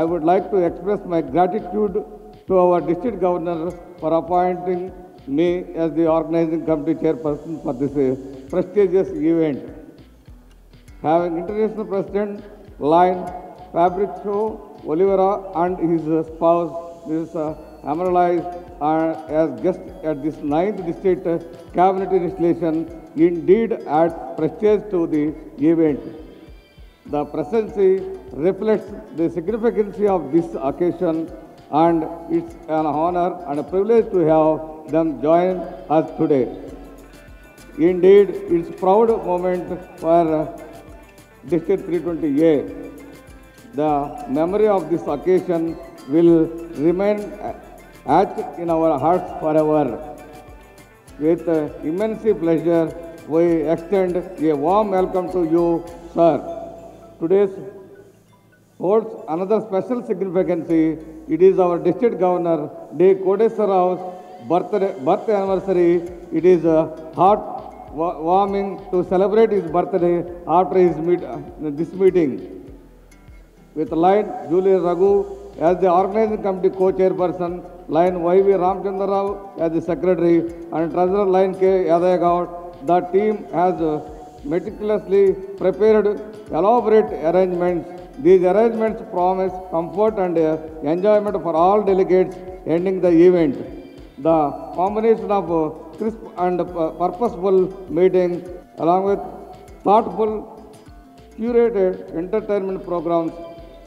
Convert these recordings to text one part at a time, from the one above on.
I would like to express my gratitude to our district governor for appointing me as the organizing committee chairperson for this uh, prestigious event. Having international president Lion Fabricio Oliveira and his spouse, Mrs. Uh, Amaralais, uh, as guests at this ninth district uh, cabinet installation, indeed adds prestige to the event. The presidency reflects the significance of this occasion and it's an honor and a privilege to have them join us today. Indeed, it's a proud moment for uh, District 320A. The memory of this occasion will remain uh, etched in our hearts forever. With uh, immense pleasure, we extend a warm welcome to you, sir. Today's holds another special significance. It is our district governor, D. Koteshwar Rao's birthday, birth anniversary. It is uh, heart warming to celebrate his birthday after his meet, uh, this meeting. With Lion Julia Raghu as the organizing committee co-chairperson, Lion Y.V. Ramchandra Rao as the secretary, and treasurer Lion K. Yadayagaud. The team has uh, meticulously prepared elaborate arrangements. These arrangements promise comfort and uh, enjoyment for all delegates ending the event. The combination of uh, crisp and purposeful meeting along with thoughtful curated entertainment programs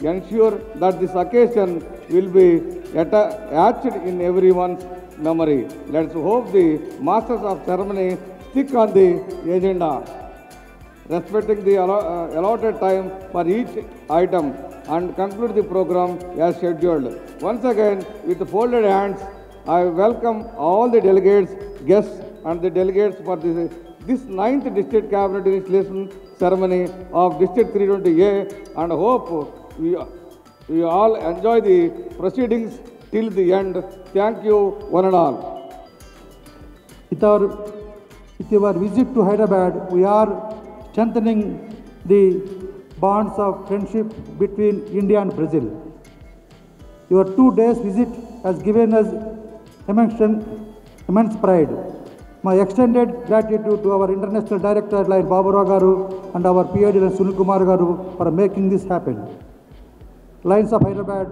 ensure that this occasion will be etched in everyone's memory. Let's hope the masters of ceremony stick on the agenda, respecting the allo- uh, allotted time for each item and conclude the program as scheduled. Once again, with folded hands, I welcome all the delegates, guests, and the delegates for this, this ninth district cabinet installation ceremony of District 320A and hope we, we all enjoy the proceedings till the end. Thank you, one and all. With our, with our visit to Hyderabad, we are strengthening the bonds of friendship between India and Brazil. Your two days visit has given us immense, immense pride. My extended gratitude to our international director like Baburao Garu and our PID and Sunil Kumar Garu for making this happen. Lions of Hyderabad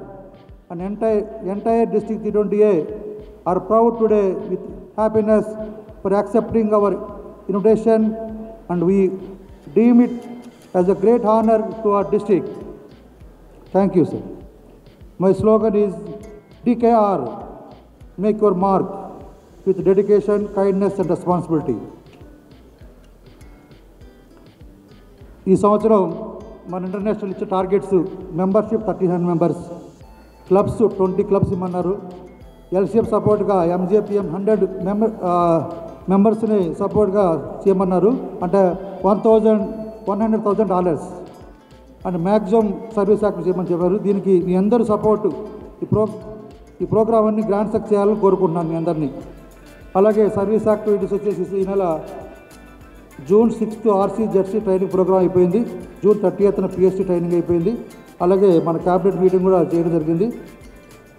and entire, entire district 320A are proud today with happiness for accepting our invitation and we deem it as a great honor to our district. Thank you, sir. My slogan is DKR, make your mark with dedication, kindness and responsibility. ఈ సంవత్సరం మన international ఇచ్చే targets membership thirty nine members clubs twenty clubs ఇమ్మన్నారు LCF సపోర్ట్గా ఎంజేపీఎం hundred member మెంబర్స్ని సపోర్ట్గా చేయమన్నారు అంటే one thousand one hundred thousand dollars. And maximum service act చేయమని చెప్పారు. దీనికి మీ అందరూ సపోర్టు ఈ ప్రో ఈ ప్రోగ్రామ్ అన్ని గ్రాండ్ సక్ చేయాలని కోరుకుంటున్నాను మీ అందరినీ. అలాగే సర్వీస్ యాక్టివిటీస్ వచ్చేసి ఈ నెల June sixth RC jersey training program అయిపోయింది. జూన్ థర్టీ ఎత్తున పిఎస్సీ ట్రైనింగ్ అయిపోయింది. అలాగే మన క్యాబినెట్ మీటింగ్ కూడా చేయడం జరిగింది.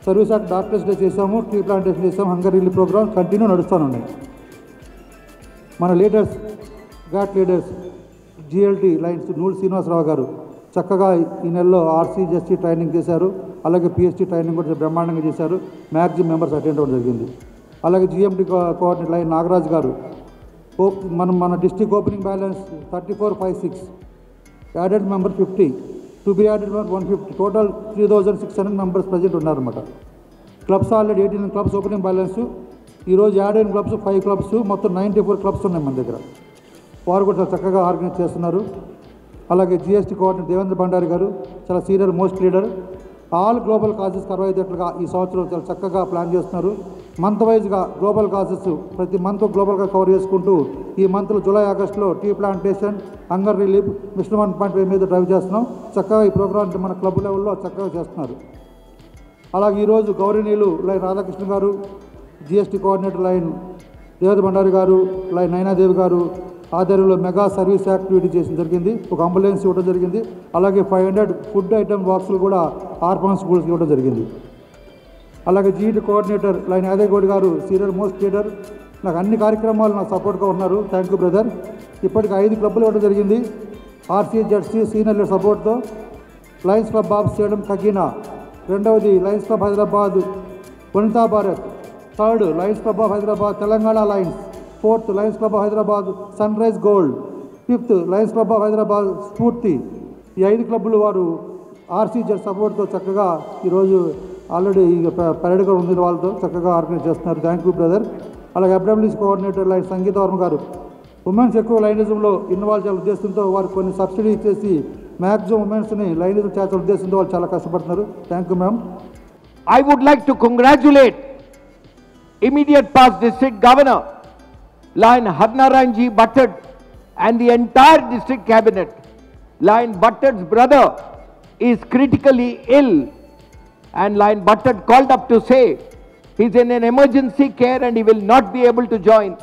సర్వీస్ యాక్ట్ డాక్టర్స్ డే చేసాము ట్రీ ప్లాంటేషన్ చేసాము హంగర్ రిలీఫ్ ప్రోగ్రామ్ కంటిన్యూ నడుస్తానున్నాయి. మన leaders GAT leaders GLT lions నూల్ Srinivasarao garu చక్కగా ఈ నెలలో ఆర్సీ జెస్సీ ట్రైనింగ్ చేశారు. అలాగే పిఎస్టీ ట్రైనింగ్ కూడా బ్రహ్మాండంగా చేశారు. మ్యాక్సిమం మెంబర్స్ అటెండ్ అవ్వడం జరిగింది. అలాగే జిఎండి కోఆర్డినేటర్ లైన్ నాగరాజ్ గారు ఓప్ మనం మన district opening balance thirty four five six added member fifty to be added member one fifty total three thousand six hundred members present ఉన్నారన్నమాట. Clubs already eighteen clubs opening balance ఈరోజు add అయిన clubs five clubs మొత్తం ninety four clubs ఉన్నాయి మన దగ్గర. వారు కూడా చాలా చక్కగా ఆర్గనైజ్ చేస్తున్నారు. అలాగే జిఎస్టీ కోఆర్డినేటర్ దేవేంద్ర భండారి గారు చాలా senior most leader all global causes cover అయ్యేటట్లుగా ఈ సంవత్సరం చాలా చక్కగా ప్లాన్ చేస్తున్నారు. మంత్ వైజ్గా గ్లోబల్ కాజెస్ ప్రతి మంత్ గ్లోబల్గా కవర్ చేసుకుంటూ ఈ మంత్లో జూలై ఆగస్టులో tea plantation hunger relief mission one point five మీద డ్రైవ్ చేస్తున్నాం. చక్కగా ఈ ప్రోగ్రామ్ మన క్లబ్ లెవెల్లో చక్కగా చేస్తున్నారు. అలాగే ఈరోజు గౌరీనీలు లైన్ రాధాకృష్ణ గారు జిఎస్టీ కోఆర్డినేటర్ లైన్ దేవత భండారి గారు లైన్ నైనాదేవి గారు ఆధ్వర్యంలో మెగా సర్వీస్ యాక్టివిటీ చేసిన జరిగింది. ఒక అంబులెన్స్ ఇవ్వడం జరిగింది. అలాగే ఫైవ్ హండ్రెడ్ ఫుడ్ ఐటమ్ బాక్సులు కూడా ఆర్ఫాన్ స్కూల్స్కి ఇవ్వడం జరిగింది. అలాగే జీఈటీ కోఆర్డినేటర్ లైన్ యాదయ్యగౌడ్ గారు సీనియర్ మోస్ట్ లీడర్ నాకు అన్ని కార్యక్రమాలు నాకు సపోర్ట్గా ఉన్నారు. Thank you brother. ఇప్పటికి ఐదు క్లబ్లు ఇవ్వడం జరిగింది. ఆర్సీ జెడ్సీ సీనియర్ సపోర్ట్తో లయన్స్ క్లబ్ బాబ్స్ చేయడం కగీనా రెండవది Lions club Hyderabad Vanitha Bharat. Third Lions club of Hyderabad Telangana Lions. Fourth Lions club of Hyderabad sunrise gold. Fifth Lions club of Hyderabad Spoorthi. ఈ ఐదు క్లబ్బులు వారు ఆర్సీ సపోర్ట్తో చక్కగా ఈరోజు ఆల్రెడీ ఈ కూడా ఉంది వాళ్ళతో చక్కగా ఆర్గనైజ్ చేస్తున్నారు. Thank you brother. అలాగే FWC coordinator lion Sangeetha Varma garu. Women's ఎక్కువ లైనిజంలో ఇన్వాల్వ్ చేయాల ఉద్దేశంతో వారు కొన్ని సబ్సిడీ ఇచ్చేసి మ్యాక్సిమం ఉమెన్స్ని లైనిజం చేసే ఉద్దేశంతో వాళ్ళు చాలా కష్టపడుతున్నారు. Thank you ma'am. I would like to congratulate immediate past district governor, Lion Hadnaranji Bhattad and the entire district cabinet. Lion Bhattad's brother is critically ill and Lion Bhattad called up to say he's in an emergency care and he will not be able to join.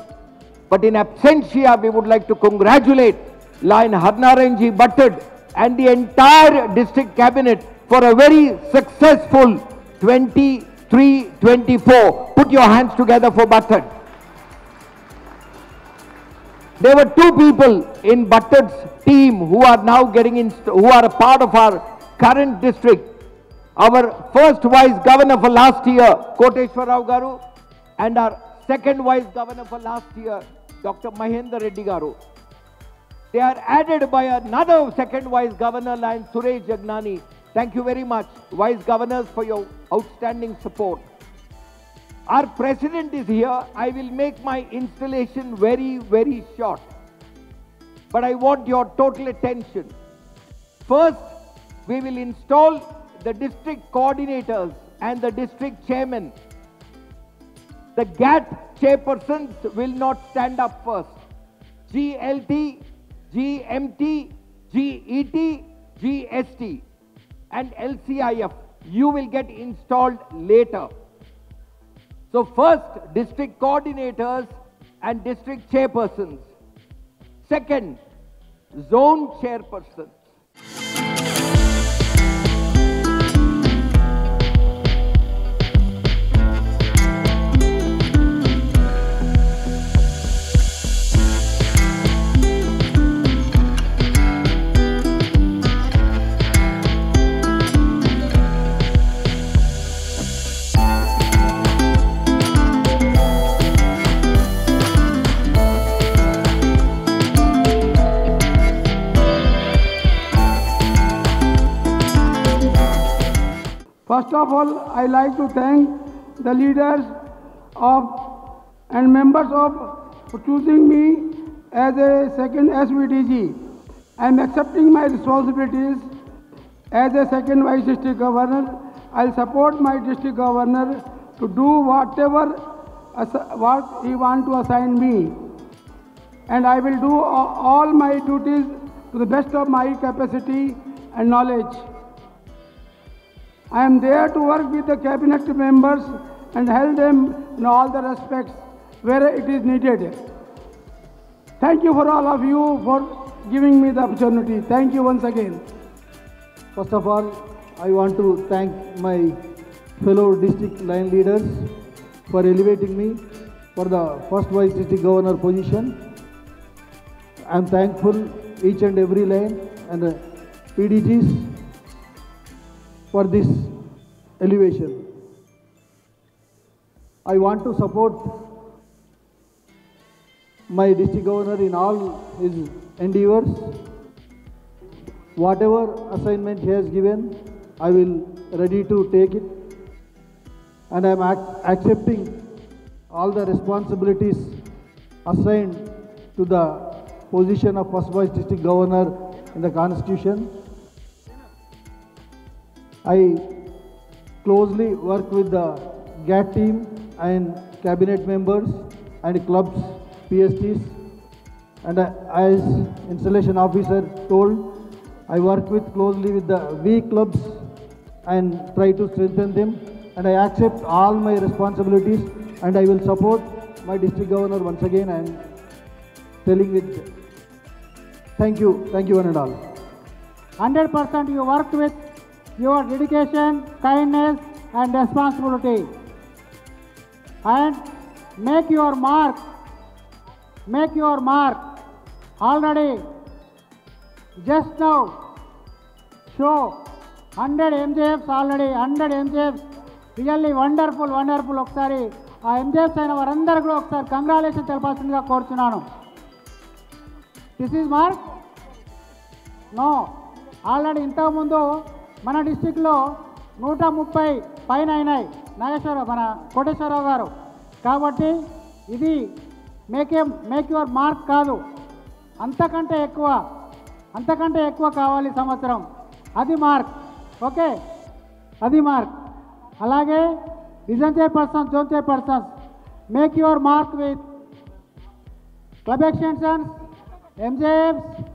But in absentia, we would like to congratulate Lion Hadnaranji Bhattad and the entire district cabinet for a very successful 23-24. Put your hands together for Bhattad. There were two people in Bhattad's team who are now getting in, who are a part of our current district. Our first vice governor for last year, Koteshwar Rao Garu, and our second vice governor for last year, Dr. Mahendra Reddy Garu. They are added by another second vice governor, Lion Suresh Jagnani. Thank you very much, vice governors, for your outstanding support. Our president is here. I will make my installation very, very short. But I want your total attention. First, we will install the district coordinators and the district chairman. The GAT chairpersons will not stand up first. GLT, GMT, GET, GST, and LCIF. You will get installed later. So first, district coordinators and district chairpersons. Second, zone chairpersons. First of all, I like to thank the leaders of and members of for choosing me as a second SVDG. I am accepting my responsibilities as a second vice district governor. I'll support my district governor to do whatever what he want to assign me. And I will do all my duties to the best of my capacity and knowledge. I am there to work with the cabinet members and help them in all the respects where it is needed. Thank you for all of you for giving me the opportunity. Thank you once again. First of all, I want to thank my fellow district line leaders for elevating me for the first vice district governor position. I am thankful each and every line and PDGs for this elevation. I want to support my district governor in all his endeavors. Whatever assignment he has given, I will ready to take it. And I am ac- accepting all the responsibilities assigned to the position of first vice district governor in the constitution. I closely work with the GAT team and cabinet members and clubs, PSTs. And as installation officer told, I work with closely with the V clubs and try to strengthen them. And I accept all my responsibilities and I will support my district governor once again. Am telling with Thank you, thank you one and all. 100% you worked with your dedication, kindness and responsibility. And make your mark, make your mark already just now show 100 MJFs already 100 MJFs really wonderful wonderful ఒకసారి ఆ ఎంజేఎఫ్స్ అయిన వారందరూ కూడా ఒకసారి congratulation తెలపాల్సిందిగా కోరుతున్నాను this is mark no already ఇంతకుముందు మన డిస్టిక్లో నూట ముప్పై పైన అయినాయి. నాగేశ్వరరావు మన కోటేశ్వరరావు గారు. కాబట్టి ఇది మేకే మేక్ యువర్ మార్క్ కాదు. అంతకంటే ఎక్కువ అంతకంటే ఎక్కువ కావాలి సంవత్సరం. అది మార్క్ ఓకే? అది మార్క్ అలాగే design chairperson zone chairpersons make your mark with club extensions MJFs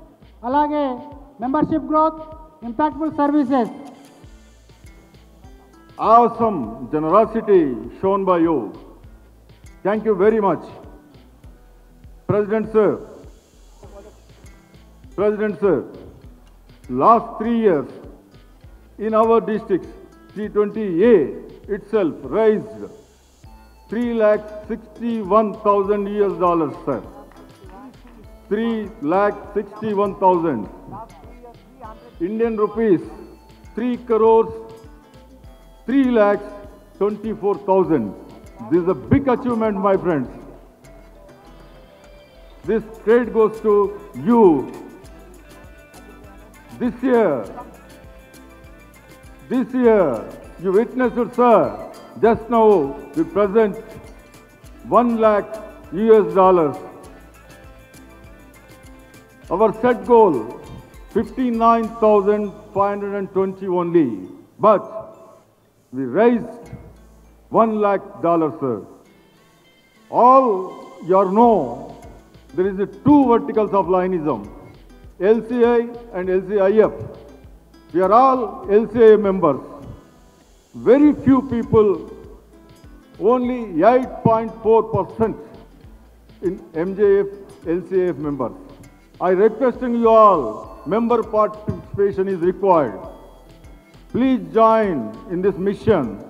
అలాగే membership growth impactful services. Awesome generosity shown by you. Thank you very much. President sir, President sir, last three years in our districts, 320A itself raised 3 lakh 61,000 US dollars, sir. 3 lakh 61,000. Indian rupees 3 crores 3 lakhs 24,000. This is a big achievement, my friends. This credit goes to you. This year, this year, you witnessed it, sir. Just now, we present 1 lakh US dollars. Our set goal, 59,520 only. But we raised one lakh dollars, sir. All you know, there is a two verticals of Lionism, LCI and LCIF. We are all LCI members. Very few people, only 8.4% in MJF, LCIF members. I requesting you all, member participation is required. Please join in this mission.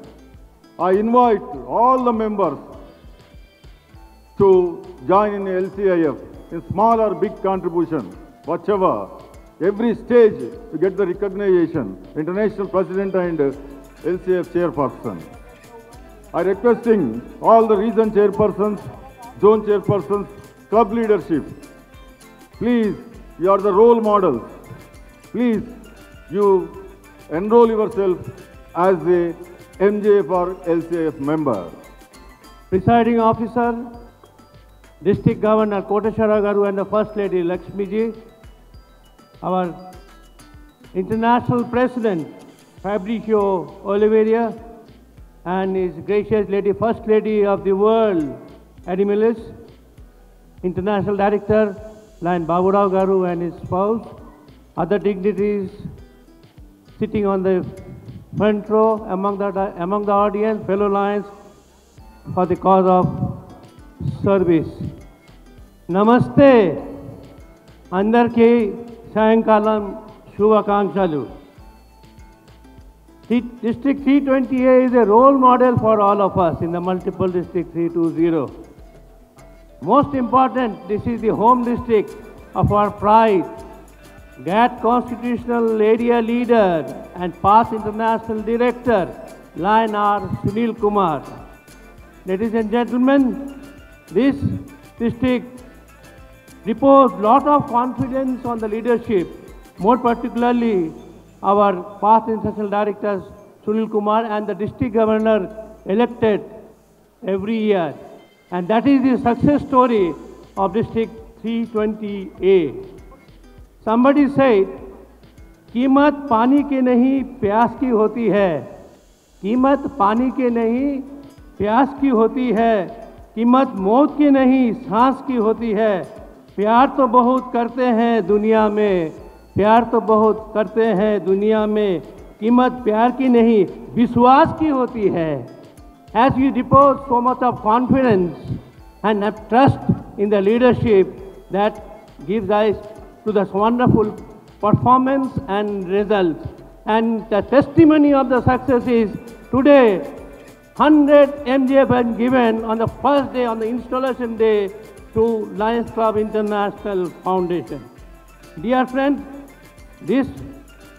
I invite all the members to join in LCIF in small or big contribution, whatever. Every stage to get the recognition, international president and LCF chairperson. I requesting all the region chairpersons, zone chairpersons, club leadership, please, you are the role models. Please, you enroll yourself as a MJF or LCF member. Presiding officer, District Governor Koteshwara Garu and the First Lady Lakshmi ji, our International President Fabricio Oliveira, and His Gracious Lady First Lady of the World, Admiral, International Director Lion Baburao Garu and his spouse, other dignitaries sitting on the front row among the, among the audience, fellow lions, for the cause of service. నమస్తే అందరికీ సాయంకాలం శుభాకాంక్షలు District 320A is a role model for all of us in the multiple district 320. Most important, this is the home district of our pride. GAT constitutional area leader and past international director, Lion R. Sunil Kumar. Ladies and gentlemen, this district repose lot of confidence on the leadership, more particularly our past international directors Sunil Kumar and the district governor elected every year. And that is the success story of District 320A. Somebody said, कीमत पानी की नहीं प्यास की होती है. कीमत पानी की नहीं प्यास की होती है। कीमत मौत की नहीं सांस की होती है। प्यार तो बहुत करते हैं दुनिया में। प्यार तो बहुत करते हैं दुनिया में। कीमत प्यार की नहीं विश्वास की होती है। As we repose so much of confidence and have trust in the leadership that gives us to this wonderful performance and results. And the testimony of the success is today 100 MJF has been given on the first day, on the installation day, to Lions Club International Foundation. Dear friends, this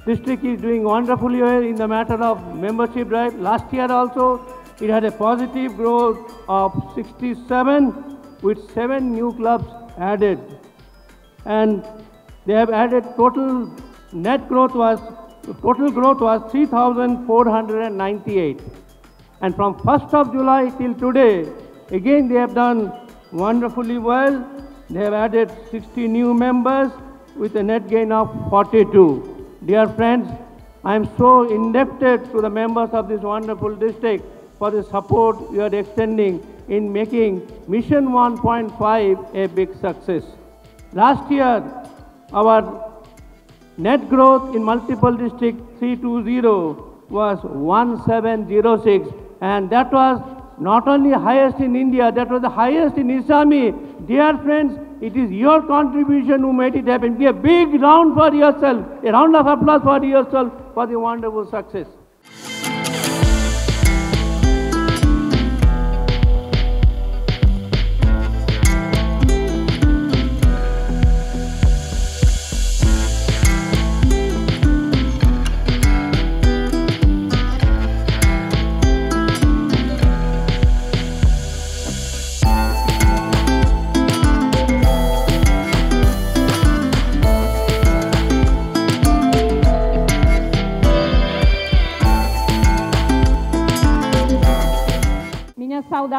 district is doing wonderfully well in the matter of membership drive. Last year also, it had a positive growth of 67 with seven new clubs added. And they have added total net growth was total growth was 3,498. And from 1st of July till today, again they have done wonderfully well. They have added 60 new members with a net gain of 42. Dear friends, I am so indebted to the members of this wonderful district for the support you are extending in making Mission 1.5 a big success. Last year, our net growth in multiple district 320 was 1706 and that was not only highest in India, that was the highest in ISAME. Dear friends, it is your contribution who made it happen. Give a big round for yourself, a round of applause for yourself for the wonderful success.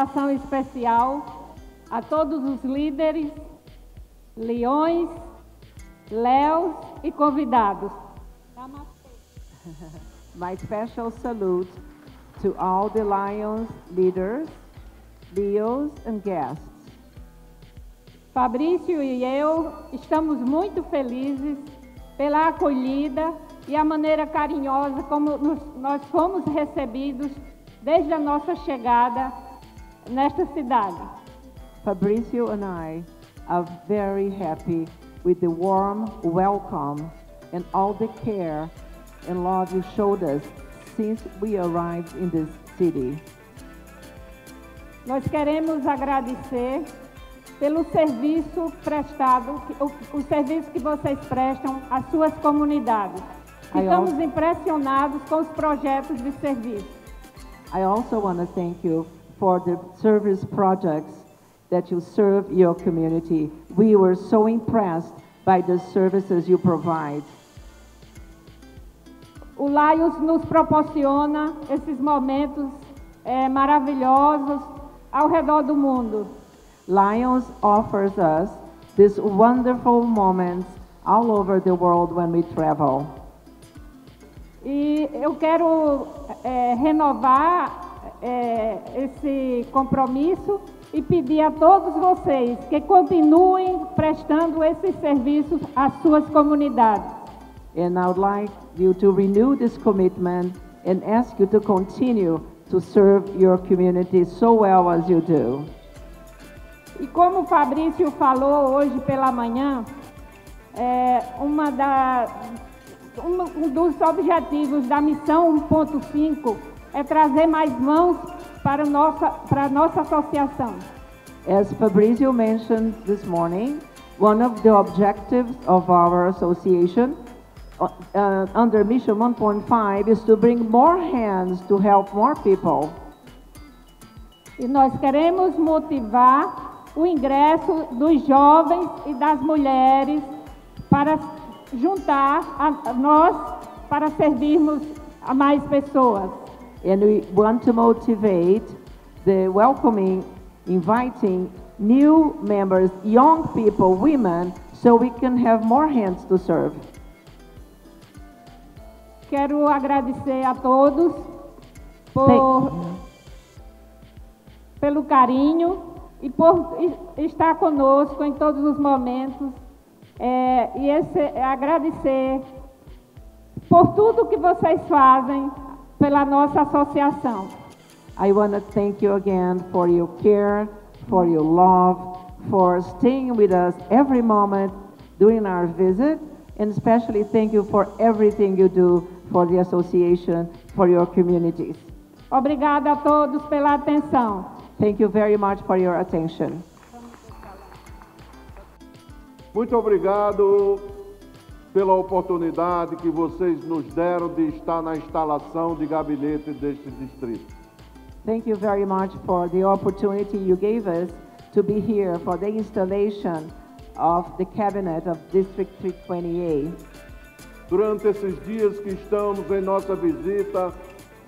Saudação especial a todos os líderes, leões, léus e convidados. My special salute to all the Lions leaders, Leos, and guests. Fabrício e eu estamos muito felizes pela acolhida e a maneira carinhosa como nos- nós fomos recebidos desde a nossa chegada nesta cidade. Fabrizio and I are very happy with the warm welcome and all the care and love you showed us since we arrived in this city. Nós queremos agradecer pelo serviço prestado, o, o serviço que vocês prestam às suas comunidades. I Estamos also- impressionados com os projetos de serviço. I also want to thank you for the service projects that you serve your community. We were so impressed by the services you provide. O Lions nos proporciona esses momentos eh, maravilhosos ao redor do mundo. Lions offers us these wonderful moments all over the world when we travel. E eu quero eh, renovar eh, esse compromisso e pedir a todos vocês que continuem prestando esses serviços às suas comunidades. And I would like you to renew this commitment and ask you to continue to serve your community so well as you do. E como o Fabrício falou hoje pela manhã, é, uma da, um, um dos objetivos da missão 1.5 é trazer mais mãos para, nossa, para nossa associação. As Fabrizio mentioned this morning, one of the objectives of our association uh, uh, under Mission 1.5 is to bring more hands to help more people. E nós queremos motivar o ingresso dos jovens e das mulheres para juntar a, a nós para servirmos a mais pessoas. And we want to motivate the welcoming, inviting new members, young people, women, so we can have more hands to serve. Quero agradecer a todos por, pelo carinho e por estar conosco em todos os momentos. É, e esse, é agradecer por tudo que vocês fazem pela nossa associação. I want to thank you again for your care, for your love, for staying with us every moment during our visit, and especially thank you for everything you do for the association, for your communities. Obrigada a todos pela atenção. Thank you very much for your attention. Muito obrigado pela oportunidade que vocês nos deram de estar na instalação de gabinete deste distrito. Thank you very much for the opportunity you gave us to be here for the installation of the cabinet of District 328. Durante esses dias que estamos em nossa visita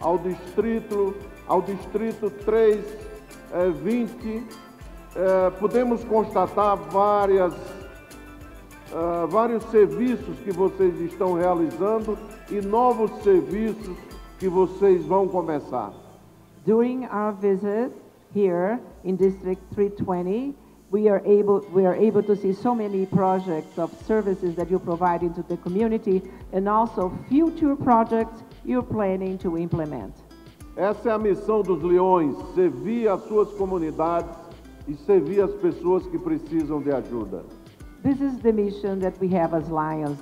ao distrito, ao distrito 320, eh, podemos constatar várias, eh, vários serviços que vocês estão realizando e novos serviços que vocês vão começar. During our visit here in District 320, we are able we are able to see so many projects of services that you provide into the community and also future projects you're planning to implement. Essa é a missão dos leões: servir as suas comunidades e servir as pessoas que precisam de ajuda. This is the mission that we have as Lions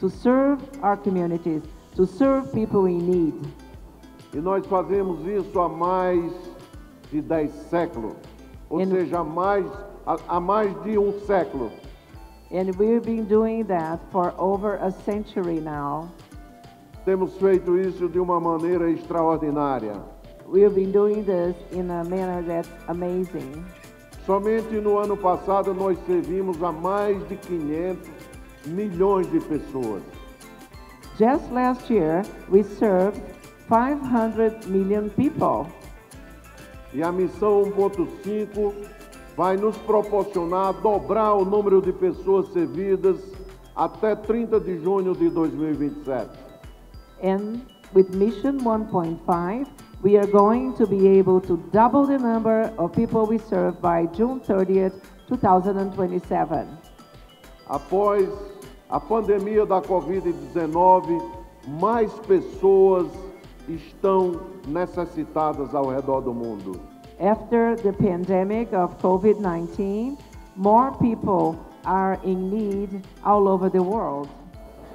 to serve our communities, to serve people in need. E nós fazemos isso há mais de dez séculos, ou no- seja, há mais, há, há mais de um século. And we've been doing that for over a century now. Temos feito isso de uma maneira extraordinária. We've been doing this in a manner that's amazing. Somente no ano passado nós servimos a mais de 500 milhões de pessoas. Just last year, we served 500 million people. E a missão 1.5 vai nos proporcionar dobrar o número de pessoas servidas até 30 de junho de 2027. And with Mission 1.5, we are going to be able to double the number of people we serve by June 30th, 2027. Após a pandemia da Covid-19, mais pessoas estão necessitadas ao redor do mundo. After the pandemic of COVID 19, more people are in need all over the world.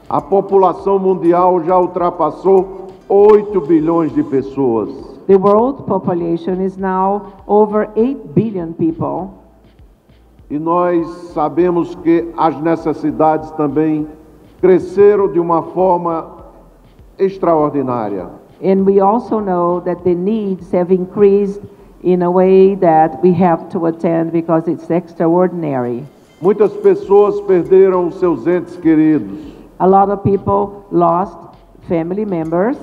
A população mundial já ultrapassou 8 bilhões de pessoas. The world population is now over 8 billion people. E nós sabemos que as necessidades também cresceram de uma forma extraordinária. And we also know that the needs have increased in a way that we have to attend because it's extraordinary. Muitas pessoas perderam seus entes queridos, A lot of people lost family members,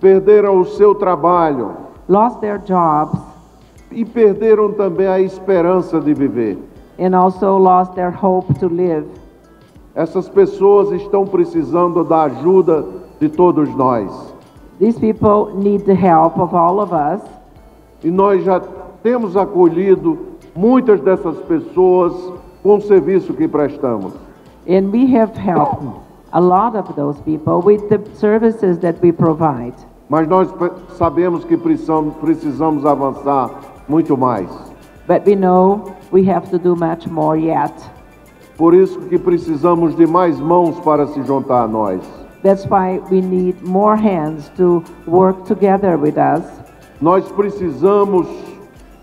perderam o seu trabalho lost their jobs, e perderam também a esperança de viver. and also lost their hope to live. Essas pessoas estão precisando da ajuda de todos nós. These people need the help of all of us, E nós já temos acolhido muitas dessas pessoas com o serviço que prestamos. and we have helped a lot of those people with the services that we provide. Mas nós sabemos que precisamos, precisamos avançar muito mais. But we know we have to do much more yet. Por isso que precisamos de mais mãos para se juntar a nós. That's why we need more hands to work together with us. Nós precisamos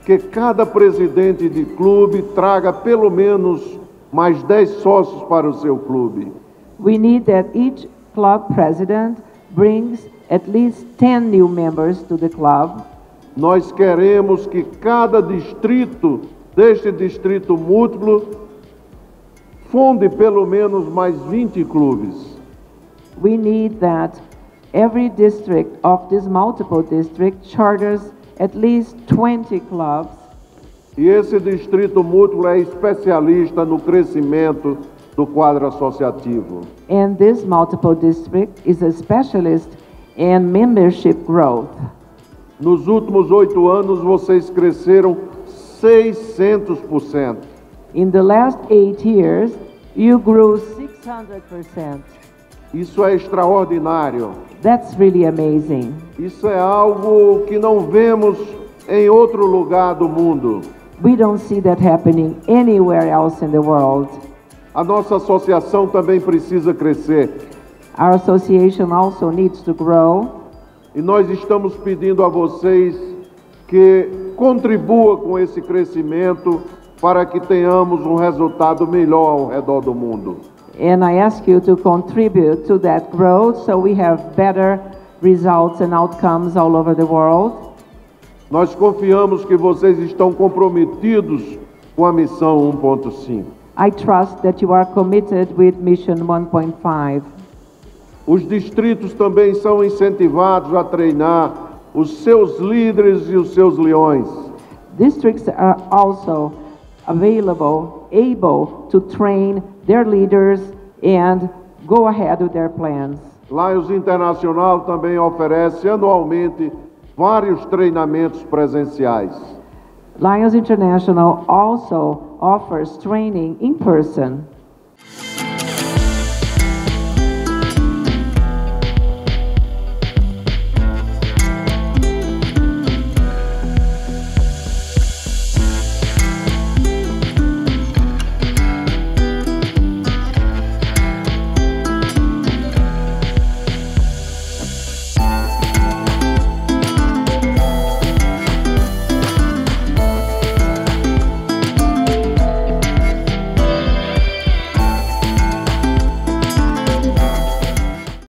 que cada presidente de clube traga pelo menos mais 10 sócios para o seu clube. We need that each club president brings at least 10 new members to the club. Nós queremos que cada distrito deste distrito múltiplo funde pelo menos mais 20 clubes. We need that every district of this multiple district charters at least 20 clubs. E esse distrito múltiplo é especialista no crescimento do quadro associativo. And this multiple district is a specialist in membership growth. Nos últimos oito anos, vocês cresceram 600%. In the last eight years, you grew 600%. Isso é extraordinário. That's really amazing. Isso é algo que não vemos em outro lugar do mundo. We don't see that happening anywhere else in the world. A nossa associação também precisa crescer. Our association also needs to grow. E nós estamos pedindo a vocês que contribua com esse crescimento para que tenhamos um resultado melhor ao redor do mundo. And I ask you to contribute to that growth so we have better results and outcomes all over the world. Nós confiamos que vocês estão comprometidos com a missão 1.5. I trust that you are committed with Mission 1.5. Os distritos também são incentivados a treinar os seus líderes e os seus leões. Districts are also available, able to train their leaders and go ahead with their plans. Lions Internacional também oferece anualmente vários treinamentos presenciais. Lions International also offers training in person.